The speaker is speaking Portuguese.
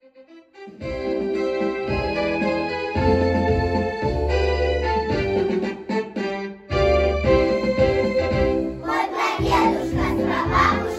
Foi para que os cães bravados?